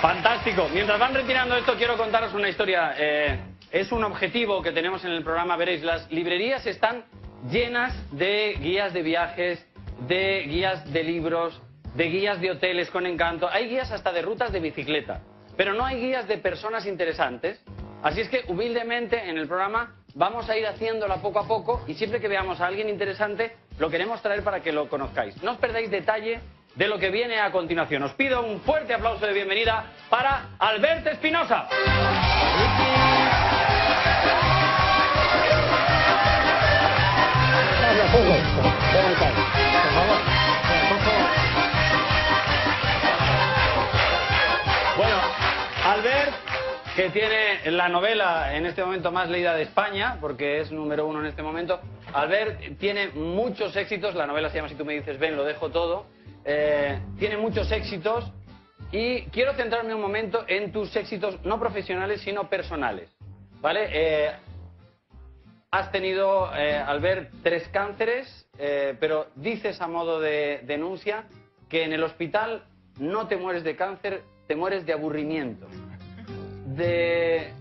Fantástico. Mientras van retirando esto, quiero contaros una historia. Eh, es un objetivo que tenemos en el programa. Veréis, las librerías están llenas de guías de viajes, de guías de libros, de guías de hoteles con encanto. Hay guías hasta de rutas de bicicleta. Pero no hay guías de personas interesantes. Así es que humildemente en el programa vamos a ir haciéndola poco a poco y siempre que veamos a alguien interesante lo queremos traer para que lo conozcáis. No os perdáis detalle de lo que viene a continuación. Os pido un fuerte aplauso de bienvenida para Albert Espinosa. Bueno, Albert, que tiene la novela en este momento más leída de España, porque es número uno en este momento. Albert tiene muchos éxitos, la novela se llama Si tú me dices ven, lo dejo todo. Eh, tiene muchos éxitos y quiero centrarme un momento en tus éxitos no profesionales, sino personales. ¿Vale? Eh, has tenido, eh, Albert, tres cánceres, eh, pero dices a modo de denuncia que en el hospital no te mueres de cáncer, te mueres de aburrimiento. De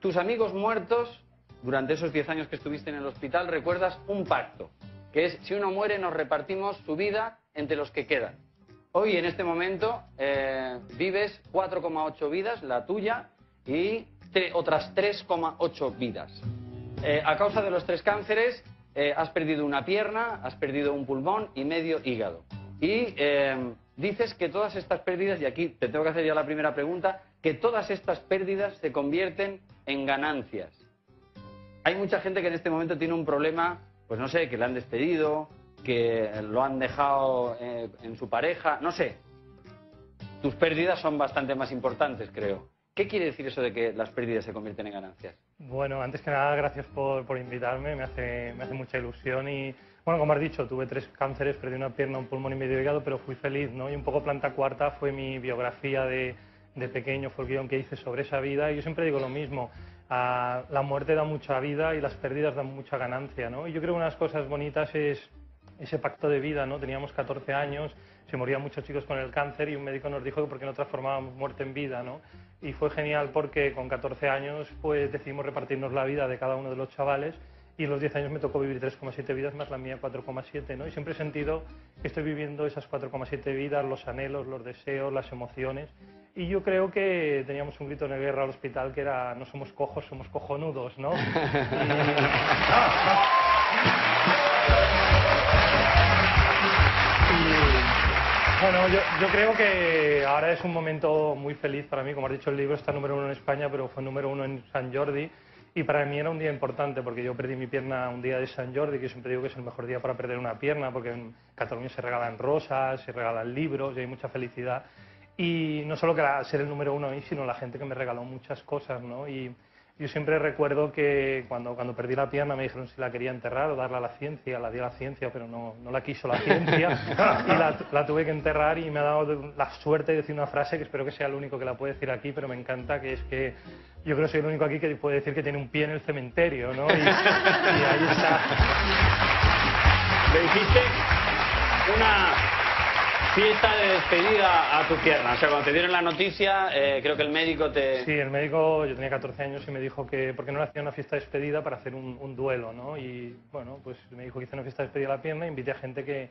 tus amigos muertos, durante esos 10 años que estuviste en el hospital, recuerdas un pacto, que es si uno muere nos repartimos su vida entre los que quedan. Hoy, en este momento, eh, vives 4,8 vidas, la tuya, y otras 3,8 vidas. Eh, a causa de los tres cánceres, eh, has perdido una pierna, has perdido un pulmón y medio hígado. Y eh, dices que todas estas pérdidas, y aquí te tengo que hacer ya la primera pregunta, que todas estas pérdidas se convierten en ganancias. Hay mucha gente que en este momento tiene un problema, pues no sé, que le han despedido, que lo han dejado eh, en su pareja, no sé. Tus pérdidas son bastante más importantes, creo. ¿Qué quiere decir eso de que las pérdidas se convierten en ganancias? Bueno, antes que nada, gracias por, por invitarme, me hace, me hace mucha ilusión y, bueno, como has dicho, tuve tres cánceres, perdí una pierna, un pulmón y medio hígado, pero fui feliz, ¿no? Y un poco Planta Cuarta fue mi biografía de, de pequeño, fue el guion que hice sobre esa vida y yo siempre digo lo mismo, ah, la muerte da mucha vida y las pérdidas dan mucha ganancia, ¿no? Y yo creo que una de las cosas bonitas es ese pacto de vida, ¿no? Teníamos 14 años, se morían muchos chicos con el cáncer y un médico nos dijo que por qué no transformábamos muerte en vida, ¿no? Y fue genial porque con 14 años pues decidimos repartirnos la vida de cada uno de los chavales y en los 10 años me tocó vivir 3,7 vidas más la mía 4,7, ¿no? Y siempre he sentido que estoy viviendo esas 4,7 vidas, los anhelos, los deseos, las emociones. Y yo creo que teníamos un grito de guerra al hospital que era no somos cojos, somos cojonudos, ¿no? Y- bueno, yo, creo que ahora es un momento muy feliz para mí. Como has dicho, el libro está número uno en España, pero fue número uno en San Jordi. Y para mí era un día importante porque yo perdí mi pierna un día de San Jordi, que siempre digo que es el mejor día para perder una pierna, porque en Cataluña se regalan rosas, se regalan libros y hay mucha felicidad. Y no solo que ser el número uno a mí, sino la gente que me regaló muchas cosas, ¿no? Yo siempre recuerdo que cuando, cuando perdí la pierna me dijeron si la quería enterrar o darla a la ciencia, la di a la ciencia, pero no, no la quiso la ciencia y la, la tuve que enterrar y me ha dado la suerte de decir una frase que espero que sea el único que la puede decir aquí, pero me encanta, que es que yo creo que soy el único aquí que puede decir que tiene un pie en el cementerio, ¿no? Y, y ahí está. Le hiciste una fiesta de despedida a tu pierna. O sea, cuando te dieron la noticia, eh, creo que el médico te... Sí, el médico, yo tenía 14 años y me dijo que por qué no le hacía una fiesta de despedida para hacer un, un duelo, ¿no? Y bueno, pues me dijo que hice una fiesta de despedida a la pierna, invité a gente que,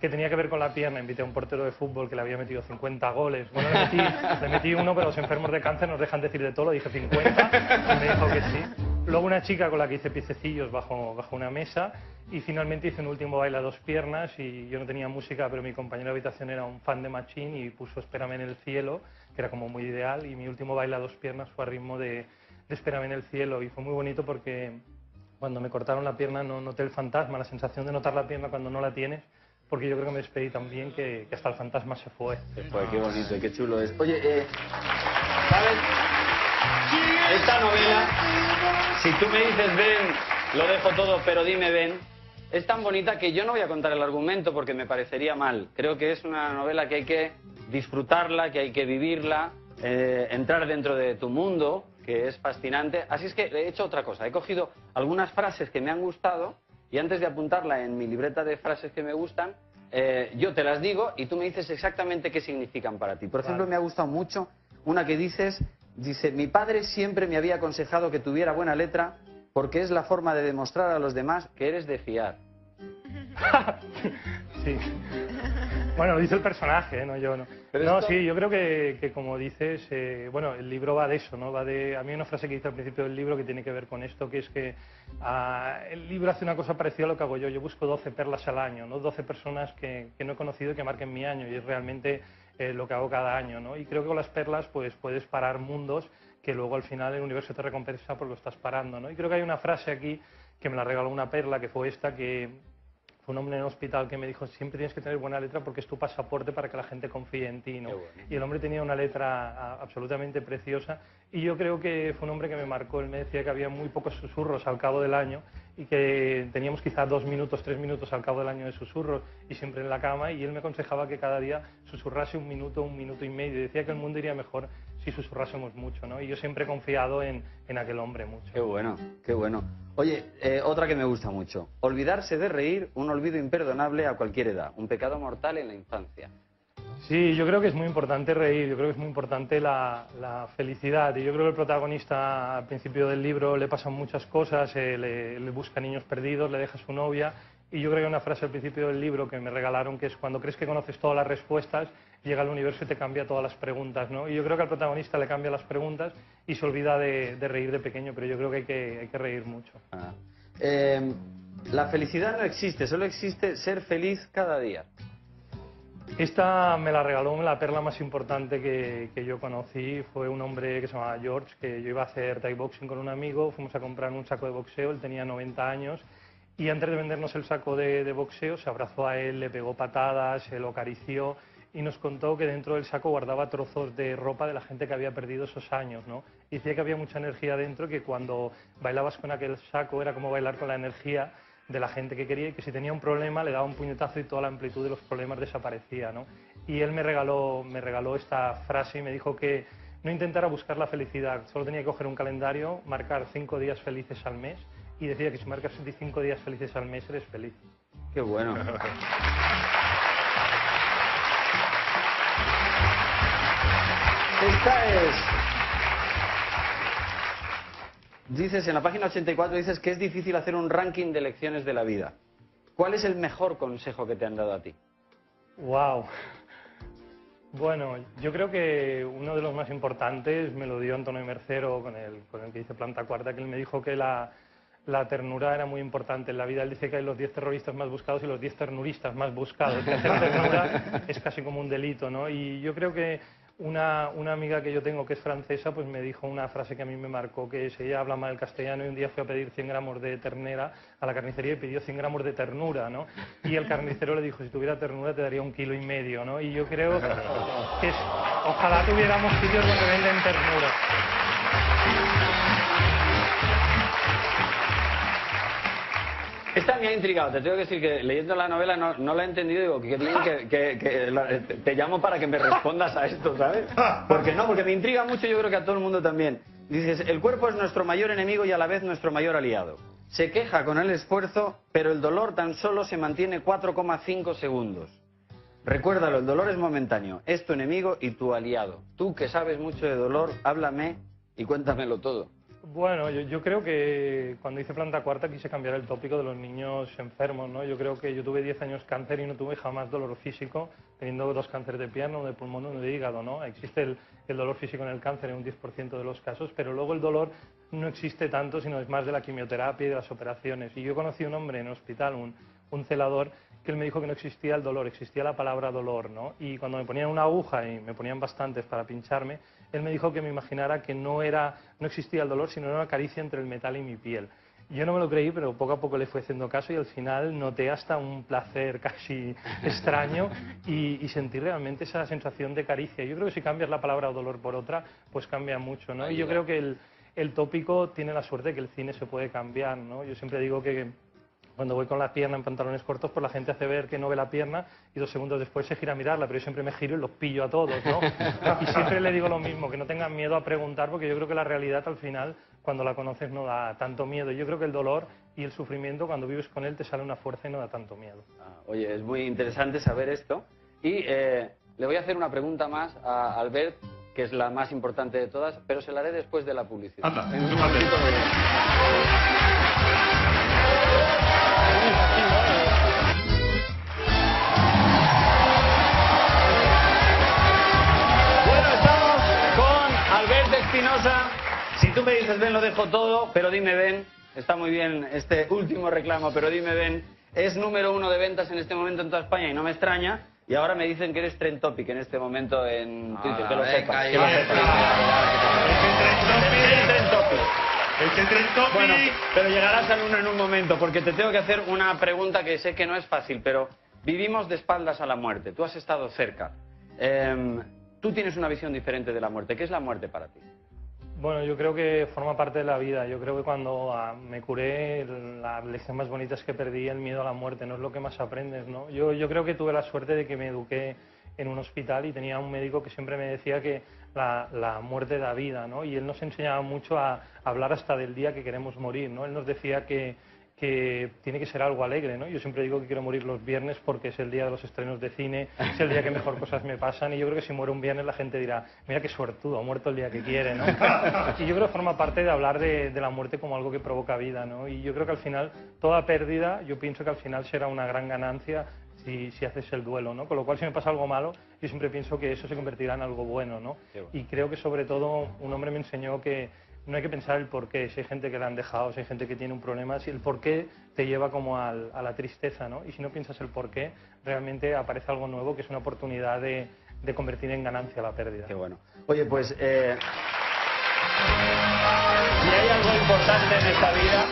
que tenía que ver con la pierna, invité a un portero de fútbol que le había metido 50 goles. Bueno, le metí, le metí uno, pero los enfermos de cáncer nos dejan decir de todo, le dije 50 y me dijo que sí. Luego una chica con la que hice piececillos bajo, bajo una mesa y finalmente hice un último baile a dos piernas y yo no tenía música, pero mi compañero de habitación era un fan de Machín y puso Espérame en el cielo, que era como muy ideal y mi último baile a dos piernas fue a ritmo de, de Espérame en el cielo y fue muy bonito porque cuando me cortaron la pierna no noté el fantasma, la sensación de notar la pierna cuando no la tienes, porque yo creo que me despedí tan bien que, que hasta el fantasma se fue. Pues qué bonito y qué chulo es. Oye, eh, ¿sabes? Esta novela, si tú me dices ven, lo dejo todo, pero dime ven, es tan bonita que yo no voy a contar el argumento porque me parecería mal. Creo que es una novela que hay que disfrutarla, que hay que vivirla, eh, entrar dentro de tu mundo, que es fascinante. Así es que he hecho otra cosa, he cogido algunas frases que me han gustado y antes de apuntarla en mi libreta de frases que me gustan, eh, yo te las digo y tú me dices exactamente qué significan para ti. Por ejemplo, me ha gustado mucho una que dices, dice, mi padre siempre me había aconsejado que tuviera buena letra porque es la forma de demostrar a los demás que eres de fiar. sí. Bueno, lo dice el personaje, ¿eh? no yo. No, no sí, yo creo que, que como dices, eh, bueno, el libro va de eso, ¿no? Va de, a mí hay una frase que dice al principio del libro que tiene que ver con esto, que es que ah, el libro hace una cosa parecida a lo que hago yo. Yo busco 12 perlas al año, ¿no? 12 personas que, que no he conocido y que marquen mi año, y es realmente eh, lo que hago cada año, ¿no? Y creo que con las perlas, pues puedes parar mundos que luego al final el universo te recompensa por lo estás parando, ¿no? Y creo que hay una frase aquí que me la regaló una perla, que fue esta, que fue un hombre en el hospital que me dijo, siempre tienes que tener buena letra porque es tu pasaporte para que la gente confíe en ti. ¿no? Y el hombre tenía una letra absolutamente preciosa y yo creo que fue un hombre que me marcó. Él me decía que había muy pocos susurros al cabo del año y que teníamos quizá dos minutos, tres minutos al cabo del año de susurros y siempre en la cama y él me aconsejaba que cada día susurrase un minuto, un minuto y medio. Y decía que el mundo iría mejor si susurrásemos mucho, ¿no? Y yo siempre he confiado en, en aquel hombre mucho. Qué bueno, qué bueno. Oye, eh, otra que me gusta mucho. Olvidarse de reír, un olvido imperdonable a cualquier edad. Un pecado mortal en la infancia. Sí, yo creo que es muy importante reír, yo creo que es muy importante la, la felicidad. Y yo creo que el protagonista al principio del libro le pasan muchas cosas, eh, le, le busca niños perdidos, le deja su novia y yo creo que hay una frase al principio del libro que me regalaron que es cuando crees que conoces todas las respuestas, llega el universo y te cambia todas las preguntas, ¿no? Y yo creo que al protagonista le cambia las preguntas y se olvida de, reír de pequeño, pero yo creo que hay que, hay que reír mucho. Ah. Eh, la felicidad no existe, solo existe ser feliz cada día. Esta me la regaló la perla más importante que, que, yo conocí. Fue un hombre que se llamaba George, que yo iba a hacer Thai boxing con un amigo. Fuimos a comprar un saco de boxeo, él tenía 90 años y antes de vendernos el saco de, boxeo, se abrazó a él, le pegó patadas, se lo acarició y nos contó que dentro del saco guardaba trozos de ropa de la gente que había perdido esos años. ¿no? Decía que había mucha energía dentro, que cuando bailabas con aquel saco era como bailar con la energía de la gente que quería y que si tenía un problema le daba un puñetazo y toda la amplitud de los problemas desaparecía. ¿no? Y él me regaló, me regaló esta frase y me dijo que no intentara buscar la felicidad, solo tenía que coger un calendario, marcar cinco días felices al mes y decía que si marcas 25 días felices al mes eres feliz. Qué bueno. Esta es... Dices, en la página 84 dices que es difícil hacer un ranking de lecciones de la vida. ¿Cuál es el mejor consejo que te han dado a ti? Wow. Bueno, yo creo que uno de los más importantes me lo dio Antonio Mercero con el, con el que dice Planta Cuarta, que él me dijo que la, la ternura era muy importante en la vida. Él dice que hay los 10 terroristas más buscados y los 10 ternuristas más buscados. Que hacer ternura es casi como un delito, ¿no? Y yo creo que una, una, amiga que yo tengo que es francesa, pues me dijo una frase que a mí me marcó, que es, ella habla mal el castellano y un día fue a pedir 100 gramos de ternera a la carnicería y pidió 100 gramos de ternura, ¿no? Y el carnicero le dijo, si tuviera ternura te daría un kilo y medio, ¿no? Y yo creo que ojalá tuviéramos sitios donde venden ternura. Me ha intrigado, te tengo que decir que leyendo la novela no, no la he entendido digo, que bien que, que, te llamo para que me respondas a esto, ¿sabes? Porque no, porque me intriga mucho, yo creo que a todo el mundo también. Dices, el cuerpo es nuestro mayor enemigo y a la vez nuestro mayor aliado. Se queja con el esfuerzo, pero el dolor tan solo se mantiene 4,5 segundos. Recuérdalo, el dolor es momentáneo, es tu enemigo y tu aliado. Tú que sabes mucho de dolor, háblame y cuéntamelo todo. Bueno, yo, creo que cuando hice planta cuarta quise cambiar el tópico de los niños enfermos, ¿no? Yo creo que yo tuve 10 años cáncer y no tuve jamás dolor físico, teniendo dos cánceres de pierna, uno de pulmón, uno de hígado, ¿no? Existe el, dolor físico en el cáncer en un 10% de los casos, pero luego el dolor no existe tanto, sino es más de la quimioterapia y de las operaciones. Y yo conocí a un hombre en el hospital, un, un celador, que él me dijo que no existía el dolor, existía la palabra dolor, ¿no? Y cuando me ponían una aguja y me ponían bastantes para pincharme, él me dijo que me imaginara que no, era, no existía el dolor, sino una caricia entre el metal y mi piel. Yo no me lo creí, pero poco a poco le fue haciendo caso y al final noté hasta un placer casi extraño y, y, sentí realmente esa sensación de caricia. Yo creo que si cambias la palabra dolor por otra, pues cambia mucho, ¿no? Y yo creo que el, el tópico tiene la suerte de que el cine se puede cambiar, ¿no? Yo siempre digo que cuando voy con la pierna en pantalones cortos, pues la gente hace ver que no ve la pierna y dos segundos después se gira a mirarla, pero yo siempre me giro y los pillo a todos, ¿no? Y siempre le digo lo mismo, que no tengan miedo a preguntar, porque yo creo que la realidad al final, cuando la conoces, no da tanto miedo. Yo creo que el dolor y el sufrimiento, cuando vives con él, te sale una fuerza y no da tanto miedo. Ah, oye, es muy interesante saber esto. Y eh, le voy a hacer una pregunta más a Albert, que es la más importante de todas, pero se la haré después de la publicidad. Anda, En dices ven, lo dejo todo, pero dime ven. Está muy bien este último reclamo, pero dime ven. Es número uno de ventas en este momento en toda España y no me extraña. Y ahora me dicen que eres trend topic en este momento en Twitter. que lo venga, sepas. que lo sepas. Eres trend topic. Ese tren topic. Bueno, pero llegarás al uno en un momento, porque te tengo que hacer una pregunta que sé que no es fácil, pero vivimos de espaldas a la muerte. Tú has estado cerca. Em, tú tienes una visión diferente de la muerte. ¿Qué es la muerte para ti? Bueno, yo creo que forma parte de la vida. Yo creo que cuando ah, me curé, la lección más bonita es que perdí el miedo a la muerte. No es lo que más aprendes, ¿no? Yo, yo creo que tuve la suerte de que me eduqué en un hospital y tenía un médico que siempre me decía que la, la muerte da vida, ¿no? Y él nos enseñaba mucho a hablar hasta del día que queremos morir, ¿no? Él nos decía que, que tiene que ser algo alegre, ¿no? Yo siempre digo que quiero morir los viernes porque es el día de los estrenos de cine, es el día que mejor cosas me pasan y yo creo que si muero un viernes la gente dirá, mira qué suertudo, ha muerto el día que quiere, ¿no? Y yo creo que forma parte de hablar de, de la muerte como algo que provoca vida, ¿no? Y yo creo que al final, toda pérdida, yo pienso que al final será una gran ganancia si, si haces el duelo, ¿no? Con lo cual, si me pasa algo malo, yo siempre pienso que eso se convertirá en algo bueno, ¿no? Bueno. Y creo que sobre todo un hombre me enseñó que no hay que pensar el por qué, si hay gente que la han dejado, si hay gente que tiene un problema, si el por qué te lleva como al- a la tristeza, ¿no? Y si no piensas el por qué, realmente aparece algo nuevo que es una oportunidad de, de convertir en ganancia la pérdida. Qué bueno. Oye, pues eh, si hay algo importante en esta vida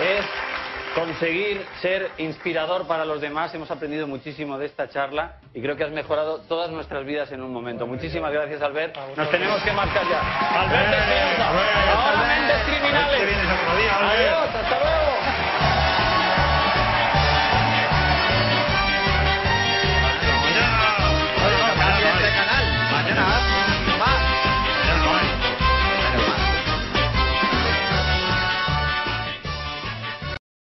es conseguir ser inspirador para los demás. Hemos aprendido muchísimo de esta charla y creo que has mejorado todas nuestras vidas en un momento. Muchísimas gracias, Albert. Nos tenemos que marcar ya. Albert Espinosa, Bueno, ahora mentes criminales. Adiós, hasta luego.